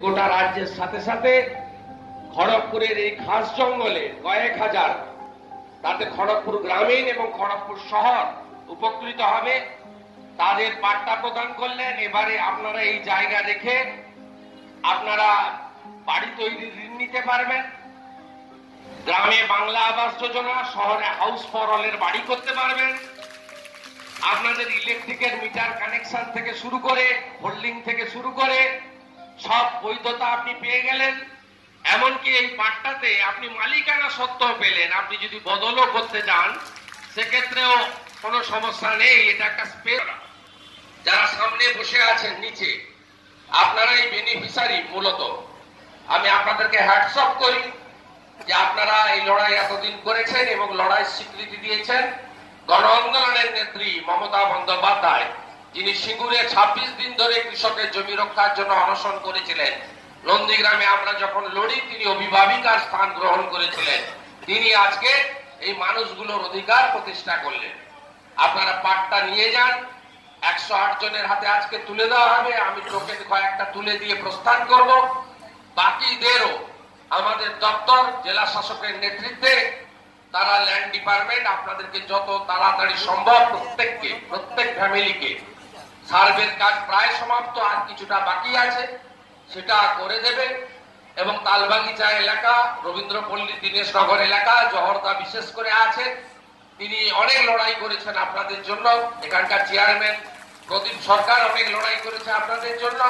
গোটা রাজ্যের সাথে সাথে খড়গপুরের এই খাস জঙ্গলে কয়েক হাজার, তাতে খড়গপুর গ্রামীণ এবং খড়গপুর শহর উপকৃত হবে। তাদের বার্তা প্রদান করলেন, এবারে আপনারা এই জায়গা রেখে আপনারা বাড়ি তৈরির ঋণ নিতে পারবেন। গ্রামে বাংলা আবাস যোজনা, শহরে হাউস ফর অলের বাড়ি করতে পারবেন। আপনাদের ইলেকট্রিকের মিটার কানেকশন থেকে শুরু করে হোল্ডিং থেকে শুরু করে সব বৈধতা আপনি পেয়ে গেলেন। এমনকি এই পাটটাতে আপনি মালিকানা সত্ত্ব পেলেন। আপনি যদি বদলও করতে চান, সেক্ষেত্রেও কোনো সমস্যা নেই, এটা একটা যারা সামনে বসে আছেন নিচে, আপনারা এই বেনিফিসারি মূলত। আমি আপনাদেরকে হ্যাটসঅপ করি যে আপনারা এই লড়াই এতদিন করেছেন এবং লড়াই স্বীকৃতি দিয়েছেন। গণ আন্দোলনের নেত্রী মমতা বন্দ্যোপাধ্যায়। যিনি সিঙ্গুরে ২৬ দিন ধরে কৃষকের জমি রক্ষার জন্য অনশন করেছিলেন। নন্দীগ্রামে আমরা যখন লড়ি, তিনি অভিভাবিকার স্থান গ্রহণ করেছিলেন। তিনি আজকে এই মানুষগুলোর অধিকার প্রতিষ্ঠা করলেন। আপনারা পাটটা নিয়ে যান। একশো আট জনের হাতে আজকে তুলে দেওয়া হবে। আমি টোকেন কয়েকটা তুলে দিয়ে প্রস্থান করব। বাকিদেরও আমাদের দপ্তর, জেলা শাসকের নেতৃত্বে তারা ল্যান্ড ডিপার্টমেন্ট, আপনাদেরকে যত তাড়াতাড়ি সম্ভব প্রত্যেককে, প্রত্যেক ফ্যামিলিকে সার্ভের কাজ প্রায় সমাপ্ত, আর কিছুটা বাকি আছে, সেটা করে দেবে। এবং তালবাগিচা এলাকা, রবীন্দ্রপল্লী দীনেশনগর এলাকা, জহরদা বিশেষ করে আছে। তিনি অনেক লড়াই করেছেন আপনাদের জন্য। এখানকার চেয়ারম্যান প্রদীপ সরকার অনেক লড়াই করেছে আপনাদের জন্য।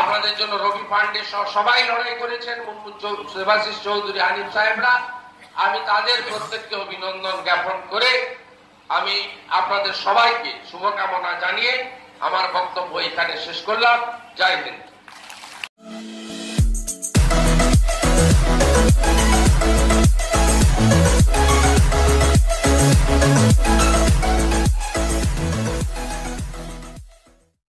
আপনাদের জন্য রবি পান্ডে সবাই লড়াই করেছেন দেবাশিস চৌধুরী আনিম সাহেবরা। আমি তাদের প্রত্যেককে অভিনন্দন জ্ঞাপন করে আমি আপনাদের সবাইকে শুভকামনা জানিয়ে আমার বক্তব্য এখানে শেষ করলাম। জয় হিন্দ।